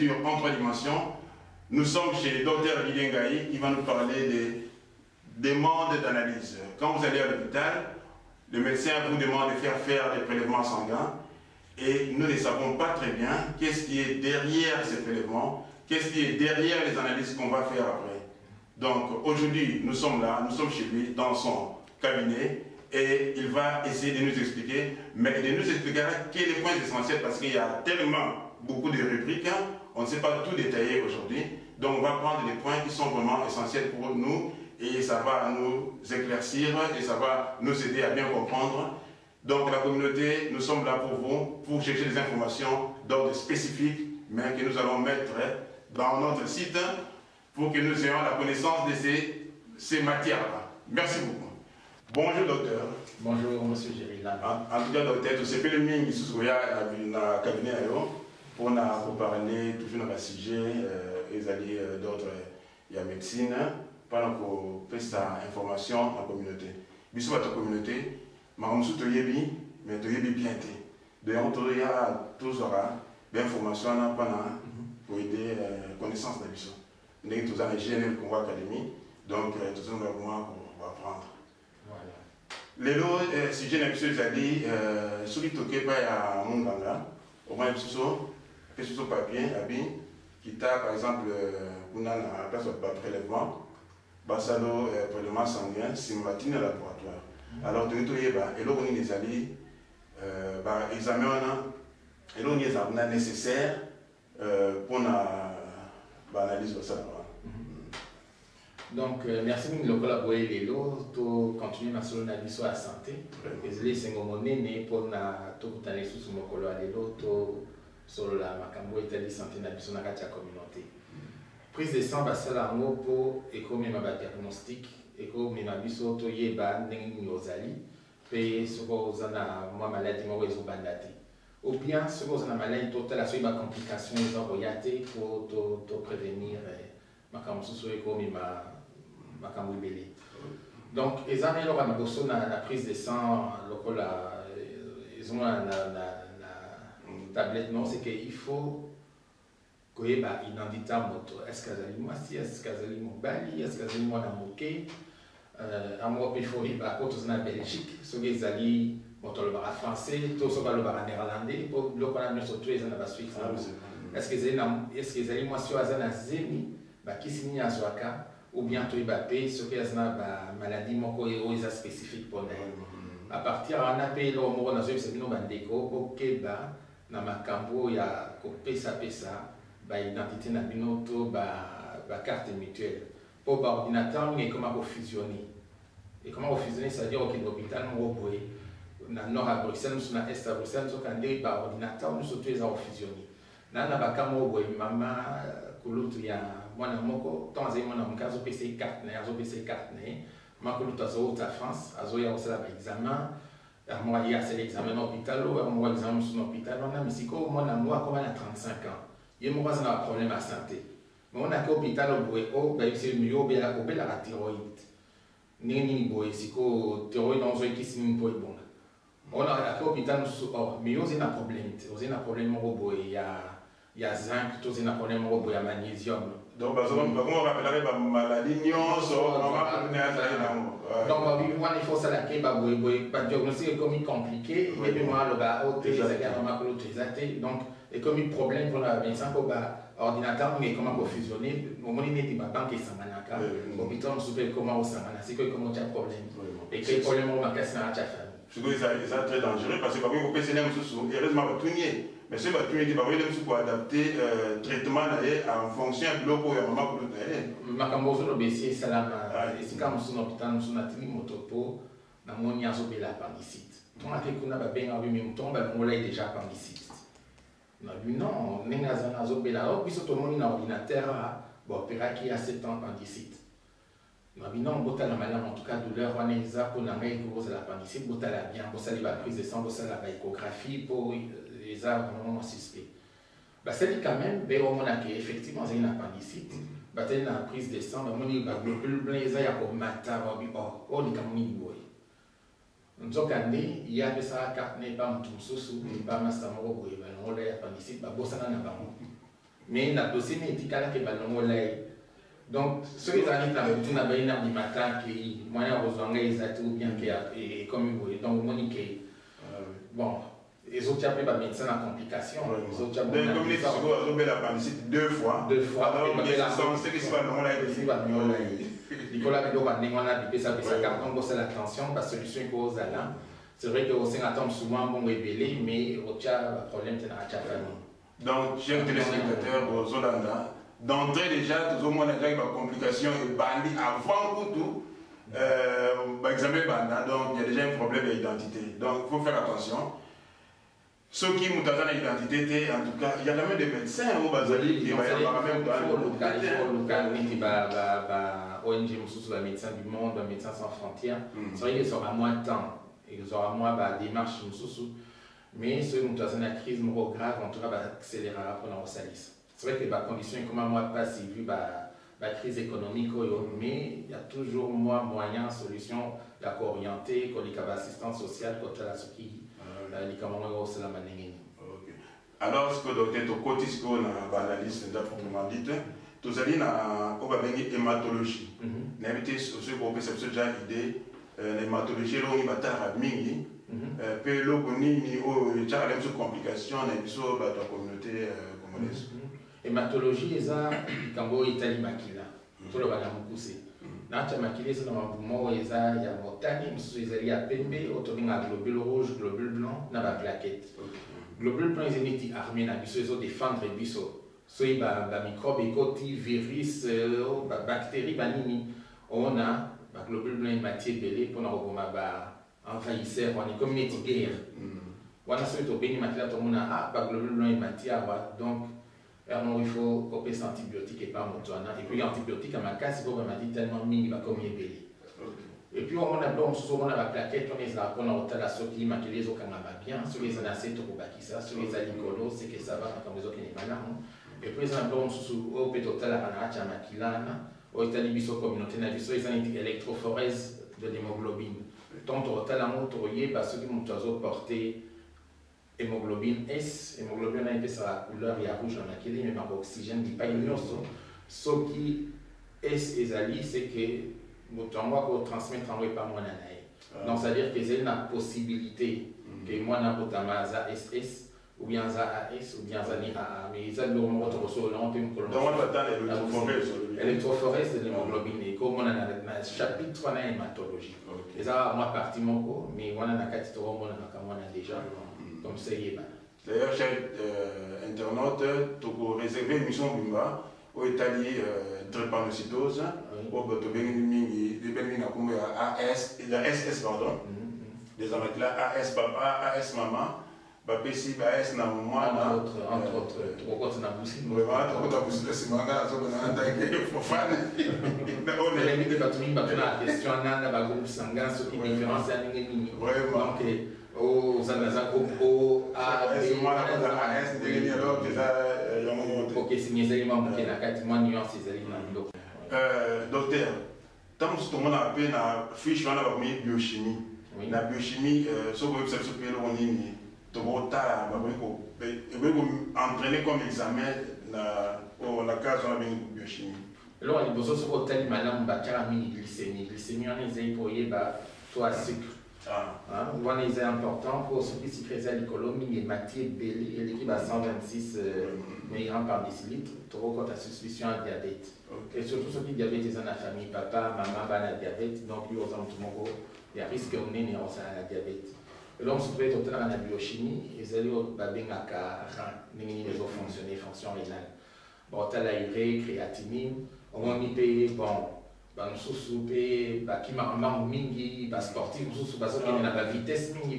culture en trois dimensions. Nous sommes chez le docteur Gaï qui va nous parler des demandes d'analyse. Quand vous allez à l'hôpital, le médecin vous demande de faire faire des prélèvements sanguins et nous ne savons pas très bien qu'est-ce qui est derrière ces prélèvements, qu'est-ce qui est derrière les analyses qu'on va faire après. Donc aujourd'hui, nous sommes là, nous sommes chez lui, dans son cabinet, et il va essayer de nous expliquer, mais de nous expliquer quels sont les points essentiels parce qu'il y a tellement beaucoup de rubriques, hein, on ne sait pas tout détailler aujourd'hui. Donc on va prendre les points qui sont vraiment essentiels pour nous et ça va nous éclaircir et ça va nous aider à bien comprendre. Donc la communauté, nous sommes là pour vous, pour chercher des informations d'ordre spécifique, mais que nous allons mettre dans notre site pour que nous ayons la connaissance de ces, ces matières-là. Merci beaucoup. Bonjour docteur. Bonjour monsieur Jérémy. En, tout cas docteur, tu sais que le ming ici sur le cabinet pour nous parler toujours dans le sujet et alliés d'autres il y a médecine pendant qu'on fait sa information dans la communauté. Bisous à ta communauté, mais on se yebi, mais tu yebi bien té. Donc on des informations pendant pour aider connaissance de la. Nous avons tous les GNL Congo Academy, donc tous les moments qu'on va prendre. Lelo eh, sujet na biso ezali eh, soki tokepa ya monganga omoi biso pe biso papier abi kita par exemple kuna na place baprélèvement basalo prélèvement sanguin nsima batina laboratoire alors toki toyeba eloko nini ezali baexamen wana eloko nini ezala kuna nécessaire mpona baanalyse basalaka wana donc euh, merci mingi lokola boye lelo tocontinue na solo na biso ya santé ezali esengo monene mpona tokutana lisusu mokolo ya lelo tosolola makambo etali santé na biso na kati ya communauté. Prise de sang basala yango mpo ekomema badiagnostic ekomema biso toyeba ndenge nini ozali mpe soki oza na mwa maladi moko ezobanda te ou bien soki oza na maladi totala soki bacomplication eza koya te mpo toprévenir makambo mosusu ekomema makambo ebele donc eza na eloko ya liboso na, prise de sang lokola ezomona na, tablette non c'est que il faut koyeba identité ya moto est ce que azali mwasi est ce que azali mobali est ce que azali mwana moke uh, amoko mpe faut oyeba po toza na belgique soki ezali moto alobaka français to soki alobaka néerlandais mpo biloko wana nyonso to eza na basuixe est ce que ezali mwasi oyo aza na zemi bakisi nini azwaka ou bien aza na bamaladi moko oyo eza spécifique mpona ye a partir wana mpe eloko moko nazoyebisa bino bandeko bokeba na makambo ya kopesapesa baidentité na bino to bacarte mutuelle. Mpo baordinateur mingi ekoma kofusionne ekoma kofusionne c'est-à-dire okende hôpital moko boye na nord ya bruxelles mosusu na est ya bruxelles nzoka nde baordinateur nyonso to eza kofusionne na na baka moko boye mama kulutu ya mwana moko ntango azali mwana moke azopesa ye carte na ye azopesa ye carte na ye makulutu azouta france azoya kosala baexamen moko ye asala examen na hôpital oyo moko examen mosusu na hôpital wana mi sikoyo mwana moko akoma na 35 ans. Ye moko aza na baproblème ya santé. Me onaki hôpital boye o bayebisi yo obelaka thyroïde. Ndenge nini boye sikoyo thyroïde ozoyekisi nini mpo ebonga? Ona aki hôpital mosusu or me yo ozali na problème te. Ozali na problème moko boye ya ya zinc tozali na problème moko boye ya magnésium donc bakoma bapelaka bamaladi nyonso azali nango donc babibi wana il faut osala ke baboyeboye badiagnostic ekomi compliqué epi mwa aloba o te ezali ya makolo to eza te donc ekomi problème mpona bamédecin mpo baordinateur monge ekoma kofusionne omoni neti babanke esanganaka hôpital mosusu mpe ekoma kosangana sikoyo ekoma otya problème. Ekei problème moko makasi na kati ya famille sikoyo eza très dangereux parce que bakoki kopesa ye mosusu heureusement batuni ye mais soki batuni ete bakoki mosusu koadapte traitement en fonction ya biloko oyo ya mama kulutu na ye makambo ozoloba esi esalama esika mosusu na hôpital mosusu natindi moto mpo namoni azobela appendicite tongaki kuna babenga bimi motongo balongola ye déjà appendicite nabi non ndenge aza na azobela o biso tomoni na ordinateur baopéraki ya 7 ans appendicite nabi non botala malamu en tout cas douleur wana eza mpona ngai ekozala appendicite botala bien bosali baprise de sang bosala baéchographie mpo eza vraiment suspect basali quand même mpe omonaka effectivement azali na appendicite. Batali na prise de sang bamoni baglobule eza ya komata babi o oyo likambo nini boye nzokande ye apesaka carte na epa motu mosusu epa masta moko boye balongola ye appendicite babosana na bango mais na dossier ne etikalaki balongola ye donc soki ezalaki na motu na bai na bimata kei moyen ya kozwa ngai eza te ou bien ke ekomi boye donc omoni ke bon ezotia mpe bamédecin na complication ye likolo ya biloko ya ndenge wana bipesapesaka donc bosala attention basolution c'est vrai que osenga mosusu mbongo ebele mais otia baproblème te na kati ya famille donc chers téléspectateurs bozolanda d'entrée déjà tozomona ezaki bacomplication ebandi avant kutu baexamen ebanda donc il y a déjà un problème d'identité. Donc il faut faire attention soki moto aza na identité en tout cas il y a quand même des médecins oyo bazali bayambaka même neti ba ong mosusu bamédecin du monde bamédecin sans frontière c'est vrai ezwaka mwa temps ezwaka mwa badémarche mosusu mais soki moto aza na crise moko grave en tout cas baaccélérera mpona kosalisa c'est vrai que bacondition ekoma mwa mpasi vu bacrise économique oyo mais il y a toujours mwa moyen solution ya koorienter koleka baassistance sociale kotala soki likambo osalama ndenge nini alors sikoyo docteur tokoti sikoyo na baanalyse nza proprement dite tozali na oyo babengi hématologie. Nayebi te soki kopesa biso ja idée na hématologie elongi batalaka mingi mpe eloko nini oyo etiaka biso complication na biso bato ya communauté congolaise. Hématologie eza likambo oyo etali makila. Toloba na mokuse nati ya makila eza na mabumu moko eza ya motani mosusu ezali ya pembe oyo tobengaka globule rouge globule blanc na baplaquette globule blanc eza neti armé na biso ezodefendre biso. Soki bamicrobe ekoti virus bactérie banini ona baglobule blanc emati ebele mpona koboma baenvahisseur wana ekomi neti guerre. Wana soki tobengi makila tomona ah baglobule blanc emati awa donc il faut kopesa antibiotique epa moto wana epuis antibiotique ya makasi mpo bamati tellement mingi bakomi ebele epuis omona biloko mosusu omona baplaquette wana ezalaka mpona kotala soki makili ezokangama bien. Soki eza na se tokobakisa soki eza likolo seke sava makambo ezokende malamu epuis eza na biloko mosusu oyo mpe totalaka na kati ya makila wana oyo etali biso communauté na biso eza neti électrophorèse de l'hémoglobine. Donc tokotala yango tokoyeba soki moto azoporte hémoglobine S, hémoglobine wana epesaka couleur ya rouge na makili ememaka oxygène bipai nyonso soki S ezali c'est que moto yango akotransmettre yango epa mwana na ye donc c'est à dire que ezali na possibilité mwana akotama aza ss ou bien aza as ou bien azali aa mais eza biloko moko tokosololamo mpe mokolo électrophorèse de l'hémoglobine ekomona na chapitre wana ya hématologie eza mwa partie moko mais wana na kati déjà yebana d'ailleurs chers euh, internautes tokoreserve émission bimba oyo etali drépanocytose oyo bato bengi mingi ebengi na nkombo ya as ya ss pardon. Des amakila as papa as mama bapesi ba as na mwana na vraiment fofane bato mingi bato question nanga bagroupe sangan soki différence ya ndenge nini donc okesini ezali mwa moke na kati mwa nuance ezali na biloko docteur ntango mosusu tomonaka mpe na fiche wana bakomi biochimie. Na biochimie soki oyebisa biso mpe eloko nini tokotala bakoki koentraîne comme examen na case wana bengi biochimie. Eloko ya liboso soki otali malamu batiaka mingi glycémie glycémie wana ezali mpo oyeba to ya sucre wana eza important mpo soki sucre eza likolo mingi emati ebele eleki ba 126 milligram par décilitre tokokota suspicion ya diabete et surtout soki diabete eza na famille papa mama bana diabete donc yo oza motu moko ya risque monene ya kozala na diabete eloko mosusu mpe totalaka na biochimie ezali oyo babengaka rein ndenge nini ezofonctionne fonction rénale baotala urée créatinine omoni mpe bon bamosusu mpe bakimaka mbangu mingi basportif mosusu bazokende na bavitesse mingi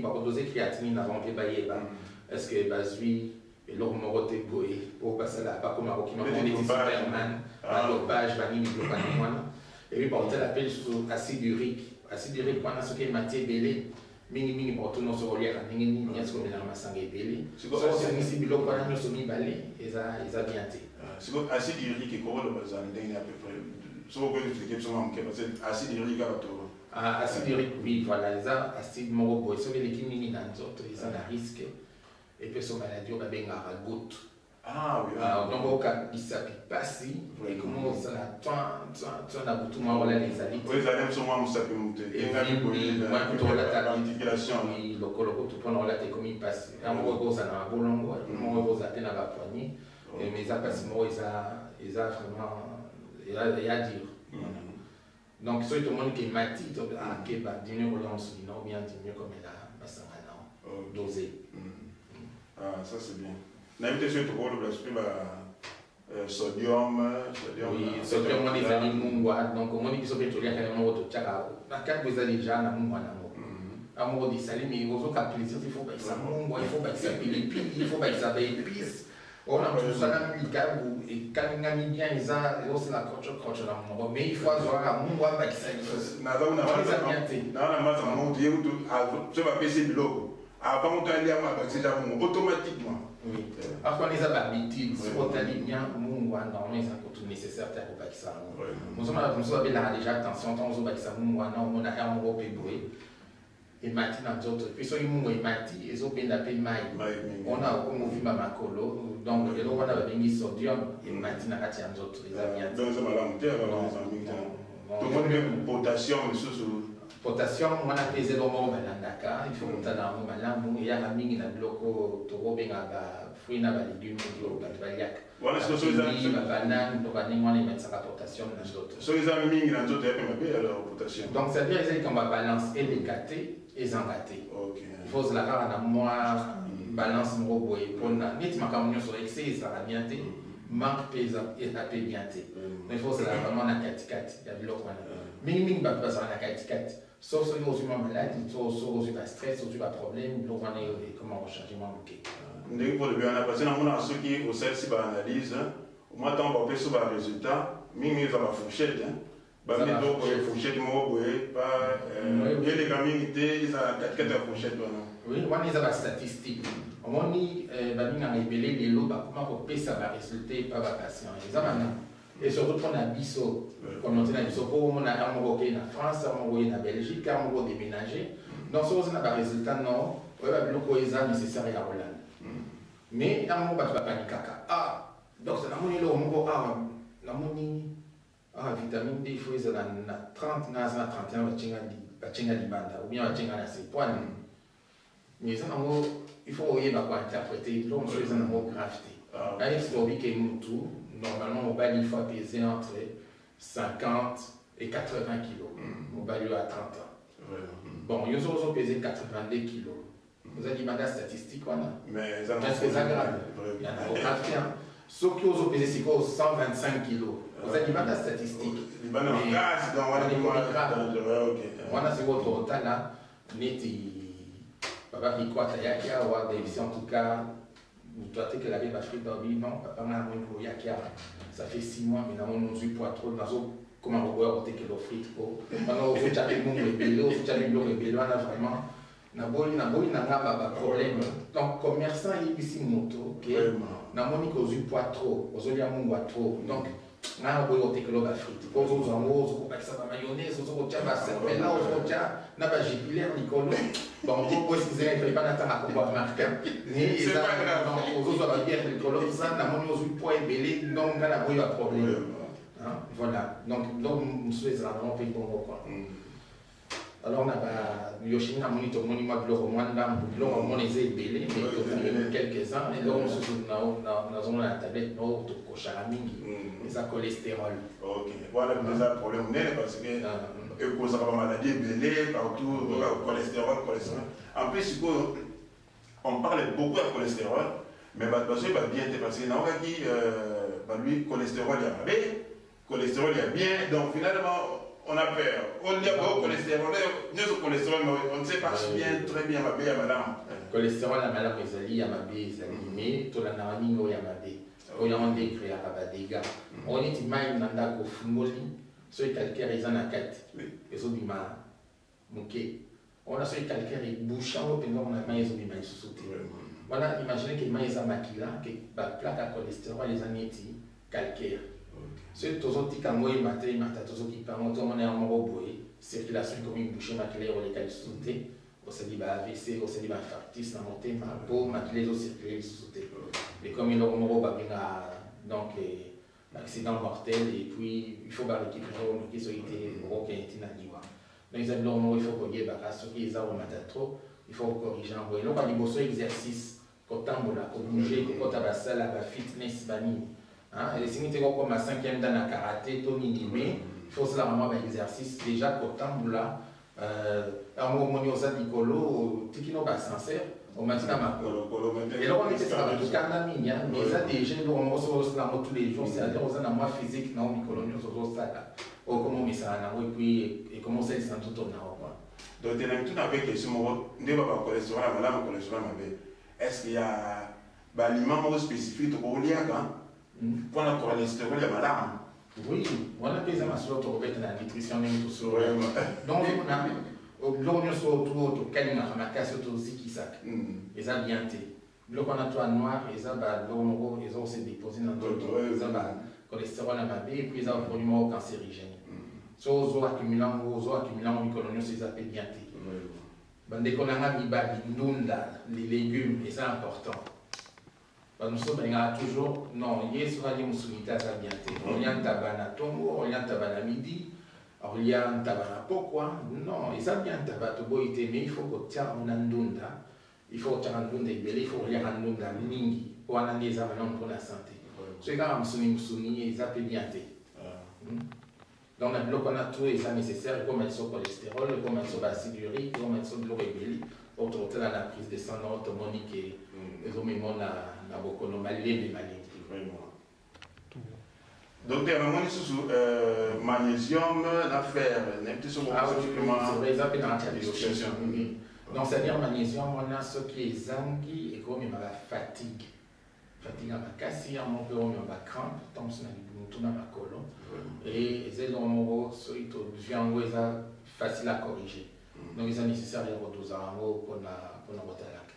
mpe bayeba bazwi eloko moko te boye basala bakoma kokima neti superman banini wana. Mpe lisusu acide urique. Acide urique wana soki emati ebele mingimingi bato nyonso koliaka ndenge nini nyonso komelaka masanga ebele osangisi biloko wana nyonso mibale eza bien te siko acide urique ndenge ya peu près acide urique bato acide urique oui voilà eza acide moko boye soki eleki mingi na nzoto eza na risque. Oyo babengaka Ah donc okabisa na butu moko olala ezali ezali moso mwa mosapi mote lokolo kutu mpona olata ekomi mpasi yango moko ekozala na bolongo moko ekozala te na bapoignet mais eza mpasi moko eza vraiment eya dire. Donc soki tomoni ke mati ke badimie kolia mosulina ou bien dimie komela basanga nao dosé. Ah ça c'est bien. Nayebi te soki tokoloba soki ba sodium sodium wana ezali mungwa donc omoni biso mpe toliaka yango moko totiaka na kati eza déjà na mungwa nango amoko disali mais ozoka plaisir il faut bakisa mungwa il faut bakisa pilipili il faut bakisa baépice ona tosala likabu ekalingami bien eza osala krocho na monoko mais il faut azwaka mungwa bakisa nazana maza moko toye kutu so bapesi biloko avant aliama abakisa eza mongo automatiquement. Akwana eza bahabitude soki otali bien mungu wana normalement eza kutu nécessaire te ya kobakisa yango mozomona mosusu babelaka déjà attention ntango ozobakisa mungu wana omona ya moko mpe boye emati na nzoto. Mpe soki mungu emati ezobenda mpe mai ona okomi ovimba makolo donc eloko wana babengi sodium emati na kati ya nzoto eza bien tomoni mpe potassium lisusu. Potassium wana mpe eza eloko moko balandaka faut kotala yango malamu eyaka mingi na biloko tokobenga bafruit na balégume oyo bato baliaka. Babanane to bandenge wana emetisaka potassium na nzoto. Donc c'est-à-dire eza likambo ya balance eleka te ezanga te il faut ozala kaka na mwa balance moko boye mpona. Neti makambo nyonso excès ezalaka bien te manque mpe eza pe bien te. Il faut ozala vraiment na katikati ya biloko wana. Mingimingi bato bazala na katikati. Sauf soki ozwi mwa maladi to soki ozwi bastress ozwi baproblème biloko wana ekoma kochangement moke ndenge mpo lobi wana parce namonaka soki osalisi baanalyse omwa ntango bapesi barésultat mingi eza bafourchette bamidoko fourchette moko boye eleka mingi te eza na katikati ya fourchette wana oui wana eza bastatistique omoni bamingaka ebele lelo bakoma kopesa baresultat epa bapatient eza bana et surtout mpona biso communauté na biso mpo omona ar moko okei na france ar moko oye na belgique ar moko odéménage donc soki oza na baresultat non. Oyeba biloko oyo eza nécessaire ya kolanda mais ar moko bato bapanikaka ah donc namoni eloko moko awa namoni ah vitamine d fo ezala na 30 na aza na 31 bacenga libanda ou bien bacenga na sepoine mais eza nango il faut oyeba kointerpréter biloko mosusu eza nango grave te ayesi lobi ke mutu normalement mobali il faut peser entre 50 et 80 kilos. Mobali oyo à 30 ans. Bon yo soki ozopese 82 kilos. Oza libanda statistique wana eza grave grave te soki ozopese sikoyo 125 kilos oza libanda statistique wana sikoyo totala neti papa rikwata yaki awa devisi en tout cas moto atekelaki bafrite babi non papa nga namoni koyaki awa ça fait six mois mais namoni ozwi poids trop nazokoma koboya kotekela ofrite po wana ofutyaki mungu ebele ofutyaki biloko ebele wana vraiment naboyi naboyi na nga donc commerçant ayebisi moto ke namoni kozwi poids trop ozolia mungu ya trop donc naboyi kotekela bafrite po ozozwa yango ozokobakisa bamayonnaise ozokotya basepela ozokotya na bajupilaire likolo bon oesizela efali bana ntanga komba marke ozozwa babiere likolo za namoni ozwi poids ebele donc nga naboyi baproblème voilà. Donc donc mosusu ezala vraiment mpe bongo quoi alors na bayoshimi namoni tomoni mwa biloko mwa ndambu biloko omona eza ebele mais tomoni quelques uns eloko mosusu nazomona na tablette no tokoshaka mingi eza cholestérol. Wana eza problème monene parce que ekozaka bamaladi ebele partout cholestérol cholestérol. En plus sikoyo on parle beaucoup ya cholestérol mais bato basoki babien te parce que naokaki balui cholestérol ya mabe cholestérol ya bien donc finalement on a peur. On dit que cholestérol, nous cholestérol, mais on ne sait pas bien, très bien ma ya madame. Cholestérol ya madame ezali ya mabe ezali mais tolandaka mingi oyo ya mabe oyo yango nde ekreaka badega oyo neti mai na ndako ofungoli soki calcaire eza na kati ezobima moke wana soki calcaire ebushe yango mpenza ona mai ezobima lisusu te wana imagine ke mai eza makila ke baplaka ya cholestérol eza neti calcaire soki tozotika ngo oyemba te yemba ta tozokipa ngo tomona yango moko boye circulation ekomi bouche makila koleka lisusu te osali ba avc osali ba infarctus na motema mpo makila ezocircule lisusu te ekomi eloko moko babengaka donc accident mortel et puis il faut barécupérer onoki soki te okokende ntina liwa donc eza biloko moko il faut koyebaka soki eza komata trop il faut kocorrige yango eloko ya liboso exercice kotambola kobouge kokota basala bafitness banini esingi te kokoma 5e dan na karaté to nini il faut osalaka mwa baexercice déjà kotambola yango omoni oza likolo tikino basincere omati na makolo eloko wana epesaka bato kanda mingi eza déjà eloko moko soki ozosala yango tous les jours c'est-à-dire oza na mwa physique nango mikolo nyonso ozosala okoma omesana nango epuis ekoma osalisa nzoto nango kwa donc mpe question moko nde ba bakolestérol ya malamu kolestérol mabe est ce qu'il y a baliment moko spécifique tokoliaka mpona kolestérol ya malamu oui wana mpe eza masolo tokobeta na nutrition ndenge tosolo donc na biloko nyonso to tokalingaka makasi oyo tozikisaka eza bien te biloko wana noir eza babiloko moko eza ose dépose na nzoto eza bacolestérol ya mabe epuis eza baproduit moko cancérigène. So ozoaccumula ngo ozoaccumula ngo mikolo nyonso eza mpe bien te bandeko na nga mibali ndunda les légumes eza important balingaka toujours non ye soki alie mosuni te aza bien te olia ntaba na ntongo olia ntaba na midi. Olia ntaba na pokwa non eza bien ntaba toboyi te mais il faut kotiaka na ndunda il faut kotiaka ndunda ebele il faut koliaka ndunda mingi po wana nde eza malamu mpona sante soki kaka mosuni mosuni eza mpe bien te donc na biloko wana to eza nécessaire ekoma biso cholestérol ekoma biso baacide urique ekoma biso biloko ebele po tokotala na prise de sang nao tomoni ke ezomema na bokono malembe malembe docteur namoni lisusu magnésium na fer nayebi te sokoeza mpe na kati ya biostation donc c'est-à-dire magnésium wana soki ezangi ekomema bafatigue fatigue. Ya makasi yango mpe omema bacrampe ntango na libumu na makolo et eza eloko moko soki tozwi yango eza facile à corriger. Donc eza nécessaire ya kotoza yango mpona kotalaka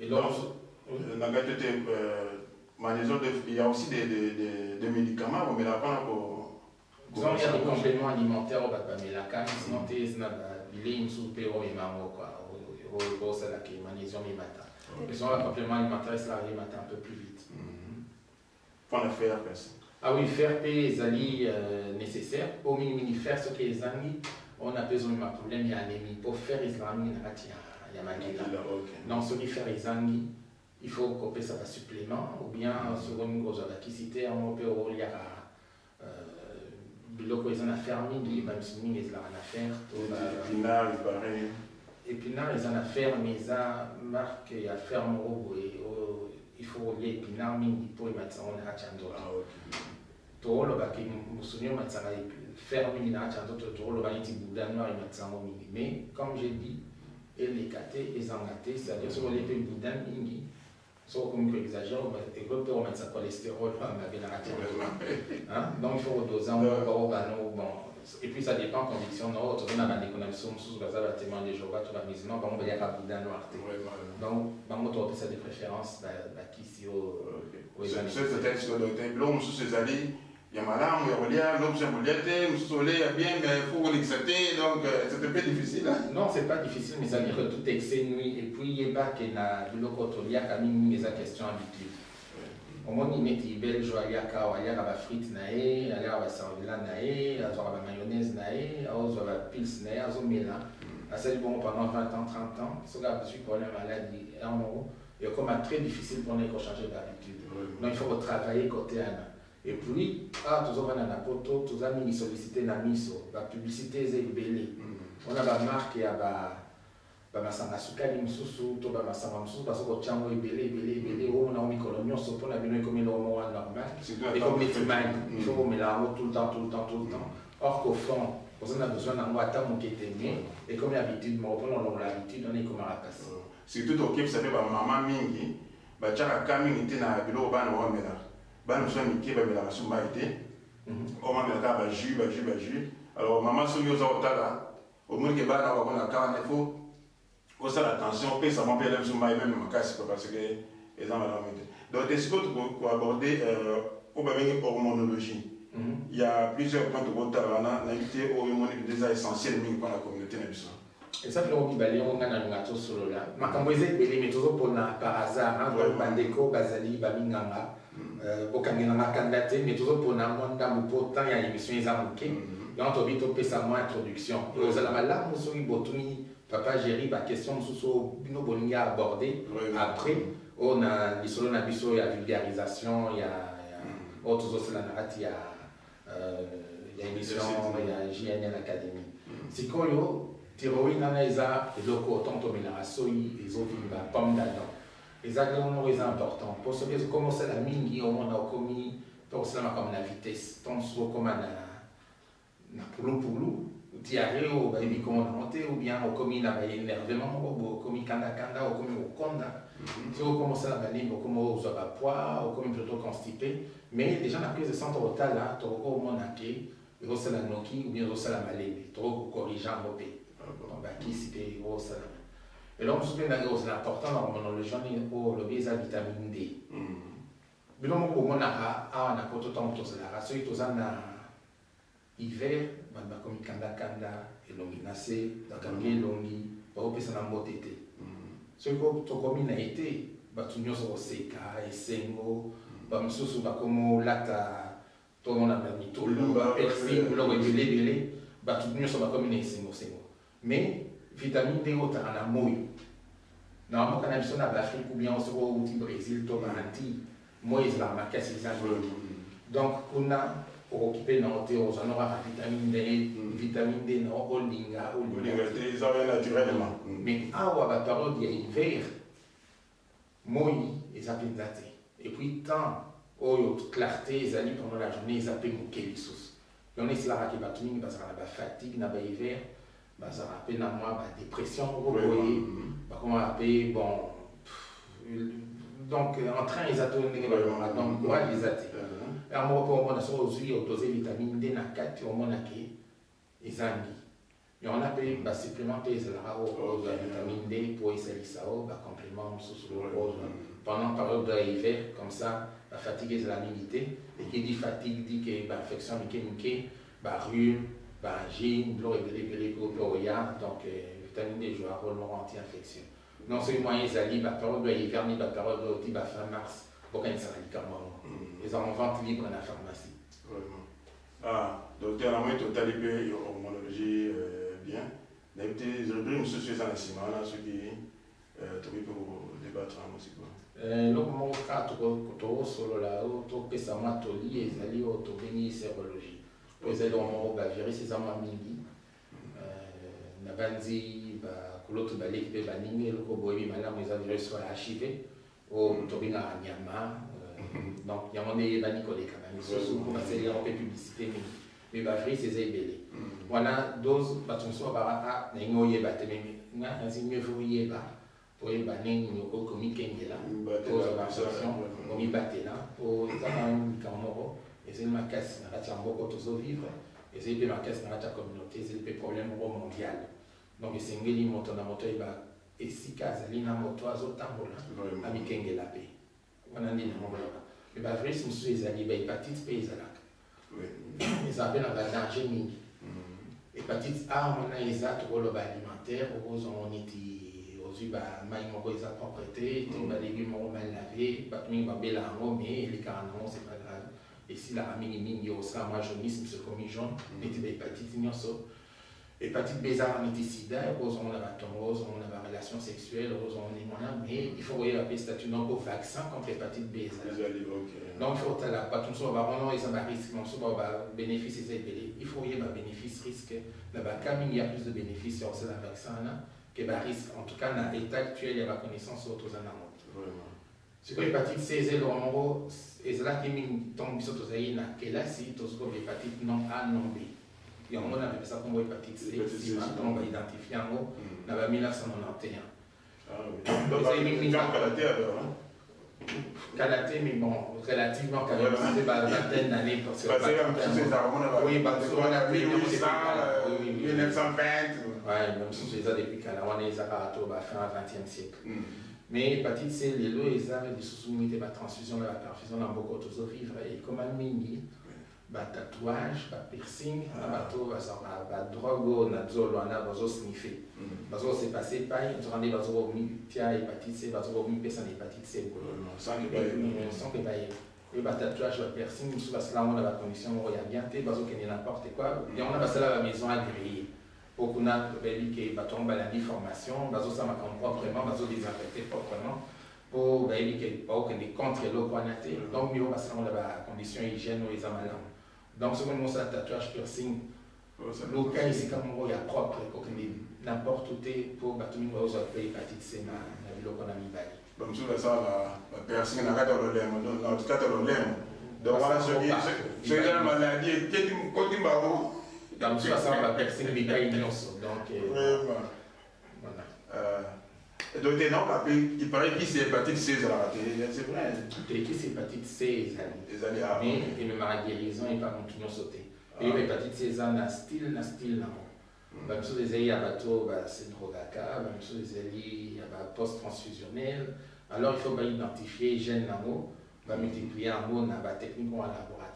eloko te magnésium il y a aussi des, des, des, des médicaments bomelaka mpona ko disons il y a des compléments alimentaires oyo bato bamelaka sinon te eza na bilei mosusu mpe omema yango kua osalaka magnésium emata disons la complément alimentaire esalaka emata un peu plus vite. Mpona faire pesa ah oui fer mpe ezali euh, nécessaire mpo mingimingi fer soki ezangi ona mpe ezomema problème ya anémie mpo fer ezalaka mingi na kati ya makila donc soki fer ezangi il faut kopesa basupplément ou bien soki olingi kozwa bakisi te yango mpe oliaka biloko eza na fer mingi bamisu mingi ezalaka na fer épinard eza na fer mais eza marque ya fer moko boye il faut kolia épinard mingi mpo ematisa ngo na kati ya nzoto toolobaki mosuni omatisaka fer mingi na kati ya nzoto tooloba neti bouda noir ematisa yango mingi mais comme j'ai dit eleka te ezanga te c'est-à-dire soki olia mpe bouda mingi soki okomi koexagère eko mpe omatisa cholestérol mabe na kati donc il faut baobano bon et puis ça dépend conviction na oyo toza na bandeko na biso mosusu baza batémoin de to bamusulman bango baliaka bouda noir te donc bango tokopesa de préférence bakisi oyo biloko mosusu ezali ya malamu ya kolia lobusu ya kolia te mosusu olia ya bien mais faut kolekisa te donc c'est un peu difficile non c'est pas difficile mais ça dire que tout excès nuit et puis yebake na biloko toliaka mingi eza question habitude omoni neti belge aliaka awa aliaka bafrite na ye aliaka bacervela na ye azwaka bamayonnaise na ye azwa bapilse na ye azomela asali bongo pendant 20 ans 30 ans soki azwi problème maladie yango ekoma très difficile mpona ekochange bahabitude donc il faut kotravaille côté ana et puis awa tozovanda na poto toza mingi sollicité na miso. Bapublicité eza ebele mpona bamarke ya bamasanga sukali mosusu to bamasanga mosusu baza kotya yango ebele ebele ebele omona yango mikolo nyonso mpona bino ekomi normal. Ekomi komela yango tout le temps tout le temps tout le temps. Or qu'au fond oza na besoin nango ata moke te mais ekomi habitude moko mpona olongola habitude wana ekomaka kasi surtout tokebisa mpe bamama mingi batiaka ka mingi te na biloko bana baomelaka mosusu ya mike bamelaka so mai te omamela kaka bajus bajus bajus alors mama soki oza kotala omonike bana bakona kaka ifo osala attention opesa mwa mpe ela biso mai meme makasi pa parce que eza malamu te donc te sikoyo hormonologie. Mhm. A plusieurs essentiel communauté na. Makambo par hasard, bandeko bazali baminganga. Bokangela makanda te mais toujours pour na mwanda mupo il y a émission eza moke. Pesa mo introduction. Et ozala malamu soki botuni papa bino bolingi après on a lisolo na biso ya vulgarisation ya ya o tozosala na kati ya ya émission ya JNL Academy sikoyo tirowi nana eza eloko otan tomelaka soyi ezovimba pomme d'adam moko eza important mpo soki ezokomosala mingi omona okomi mpe kosalama kama na vitesse ntongo soki okóma na na pulupulu diarrhée oyo bayebi komona yango te ou bien okomi na baénervement moko boye okomi kandakanda okomi kokonda soki okomosala balimbi okomi ozwa bapoids okomi plutôt constipé. Mais déjà na prise de centre otala tokokomona ke ezosala noki ou bien ezosala malembe tokokokorrige yango mpe bakisi mpe osalama eloko mosusu mpe ndenge ozala important na hormonologie wani oyo olobi eza vitamine d. Bino moko bomonaka awa na poto ntango tozalaka soki toza na hiver bato bakomi kandakanda elongi na se bakangi elongi bakopesa na mbote te soki tokomi na ete bato nyonso koseka esengo bamosusu bakomolata tomona bamitolu bapersi biloko ebele ebele bato nyonso bakomi na esengosengo mais vitamine d otaka na moi na mboka na biso na baafrike ou bien soko outi brésil to baanti moi ezalaka makasi eza mingi donc kuna okoki mpe nango te ozwa no kaka vitamine d vitamine d na olinga olinga mais awa baperiode ya hiver moi eza mpenza te et puis temps oyo clarté ezali pendant la journée eza mpe moke lisusu yango esilaka ke bato mingi bazalaka na bafatigue na bahiver bazalaka mpe na mwa boye bakomaka mpe bon donc en train eza to ndenge balobaka donc courage eza te yango moko mpe omona soki ozwi odose vitamine d na kati omona ke ezangi yango na mpe basupplément mpe ezalaka ozwa vitamine esalisa o bacomplément mosusu ozwa pendant période de hiver comme ça bafatigue ezala mingi te eki di fatigue di ke bainfection mike mike barhume ebele mpe oya donc vitamine d joue un rôle moko anti-infection. Non bapériode ya hiver ni bapériode oyo ti bafin mars likambo yango eza en vente libre na pharmacie. Ah docteur totali mpe hormonologie bien nsima wana soki tokoki mpe kodébattre yango sikoyo eloko moko kaka tokosolola oyo topesa mwa toli ezali oyo tobengi sérologie ezali eloko moko bavirus eza mwa mingi na banzi bakuloto baleki mpe baningi eloko boyebi malamu eza virus oyo ya hiv oyo tobengaka nyama donc yango nde eyebani koleka na misusu mpo basali yango mpe publicité mingi me bavirus eza ebele wana dose bato mosusu babaka ndenge oyeba te nga nazi mieux vaut oyeba oyeba ndenge okomikengela ozwa bainfection omibatela po eza na likambo moko ezali makasi na kati ya mboka tozovivre ezali mpe makasi na kati ya communauté ezali mpe problème moko mondial. Donc esengeli moto na moto oyeba esika azali na moto azotambola amikengela mpe. Wana nde nango baloba me bavirus mosusu ezali bahépatite mpe ezalaka. Ezala mpe na badanger mingi. Hépatite a mwana eza tokoloba alimentaire okozwango neti ozwi bamai moko eza propre te to balégume moko mal lave bato mingi babela yango mais elekaka nango c'est mingimingi osala mwa jaunisme sekomi jaune neti bahépatite nyonso hépatite neti sida okozwango na batongo ozwango na barelation sexuelle mais il faut koyeba mpe statut donc vaccin contre hépatite b ezali donc il faut otala bato mosusu babana eza barisque mosusu bao babénéfice eza ebele il faut oyeba bénéfice risque. Na baka mingi ya plus de bénéfice ya kosala vaccin wana ke barisque en tout cas na état actuel ya baconnaissance oyo toza nango sikoyo hépatite c eza eloko moko ezalaki mingi ntongo biso tozali na kelasi tozokoba hépatite non a non b yango na bapesa nkombo hépatite c nsima ntongo baidentifie yango na ba 1991 Kalaté, mais bon, relativement quand même, c'est pas vingtaine d'années parce que. Oui, parce qu'on a pris 1920. Ouais, même si c'est ça depuis Kala, on est à fin 20e siècle. Mais hépatite c lelo eza lisusu mingi te batransfusion na baperfusion na mboka tozovivre ekoma mingi batatouage bapiercing na bato bazaka badrogue oyo na zolo wana bazosniffe bazosepase epai nzoka nde bazokomitya hépatite c bazokomipesa na hépatite c sonke bayeba oyo batatouage bapiercing mosusu basala yango na bacondition moko ya bien te bazokende n'importe quoi. Yango na basala bamaison agréé po kuna toyebi ke bato balandi formation bazosala makambo proprement proprement po bayebi ke baokende contre eloko wana te donc mio basala yango na bacondition hygiène oyo eza malamu donc soki olingi osala tatouage piercing loka esika moko ya propre kokende n'importe où te po bato mingi bazozwa mpe hépatite c na biloko na mibali bamosusu basala bapiercing na kati ya lolemo na kati ya lolemo donc wana soki soki eza na maladi eketi koti mbango bamosusu basala bapiercing bikai nyonso donc vraiment. voilà. Donc te non il paraît que c'est hépatite c ezalaka te c'est vrai. Tekisi hépatite c ezali ezali awa mais ememaka guérison epa motu nyonso te eyeba hépatite c eza na style na style nango bamisusu ezali ya bato basedrogaka bamisusu ezali ya bapost transfusionnel alors il faut baidentifier gène nango bamultiplie yango na batechnique oyo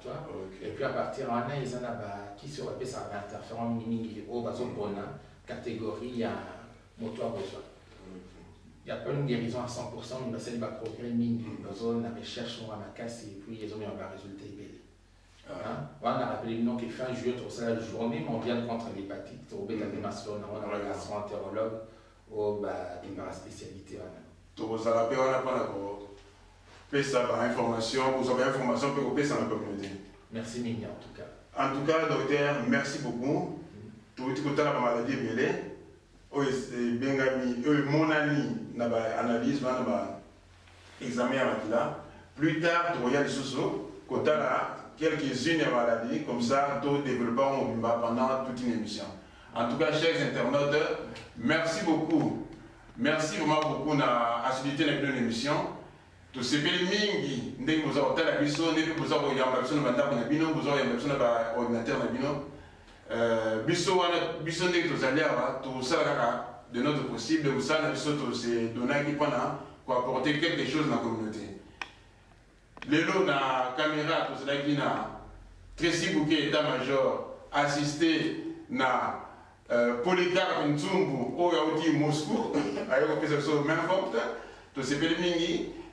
ya laboratoire et puis à partir wana eza na bakisi oyo bapesaka bainterférent mingi oyo bazopona catégorie ya moto akozwa il n'y a pas une guérison à 100%, mais c'est un progrès. Nous avons une recherche sur la casse et puis ils ont eu un résultat belé. On a rappelé non que fin juillet, c'est la journée mondiale contre l'hépatite. Au bêta de Maslon, on a un gastroentérologue au bas qui par spécialité. tozala mpe wana mpona kopesa bainformation kozwa bainformation mpe kopesa na communauté. Merci Mimi en tout cas. en tout cas docteur merci beaucoup. Touti kotala bamaladi ebele oyo ebengami oyo emonani na baanalyse wana na baexamen ya makila. Plus tard tokoya lisusu kotala quelques-unes ya maladi comme ça todéveloppa mobimba pendant toute une émission. En tout cas chers internautes merci beaucoup. Merci vraiment beaucoup na assiduité na bino na émission tosepeli mingi ndenge boza kotala biso de notre possible kosala na biso tose donaki mpona koapporter quelque chose na communauté. Lelo na caméra tozalaki na tracy bouke état major assisté na euh, polycarpe nzumbu oyo auti moscou aye kopesa biso main forte. Tosepeli mingi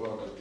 beaucoup.